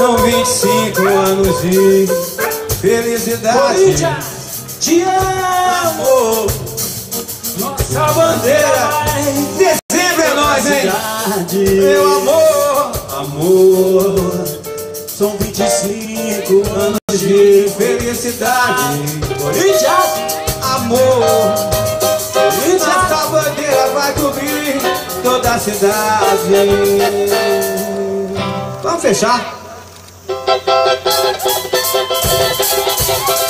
São 25 anos de felicidade. Te amo. Nossa bandeira. Dezembro é nós, hein? Meu amor. Amor. São 25 anos de felicidade. Corinthians Amor. Nossa bandeira vai cobrir toda a cidade. Vamos fechar Thank you.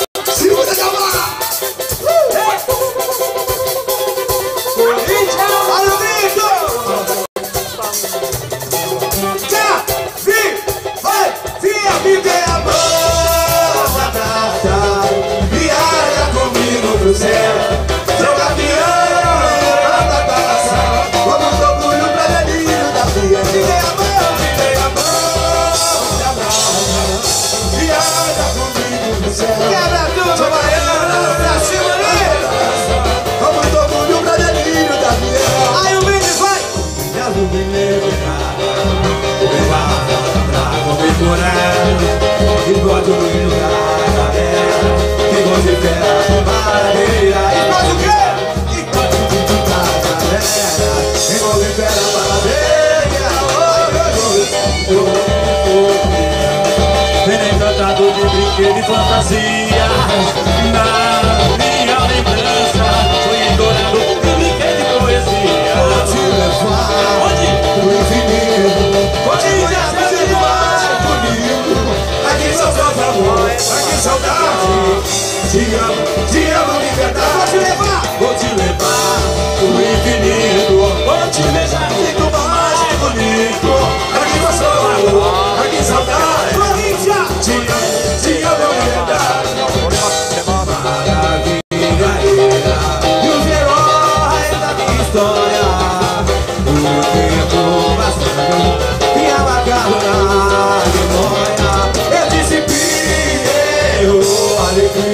Vem encantado de brinquedo e fantasia. Na minha lembrança Sonhei dourado de brinquedo e poesia. Vou te levar Onde? pro infinito. Vou te levar pro mais bonito. Aqui só falta amor, aqui saudade Te amo, te Alegria.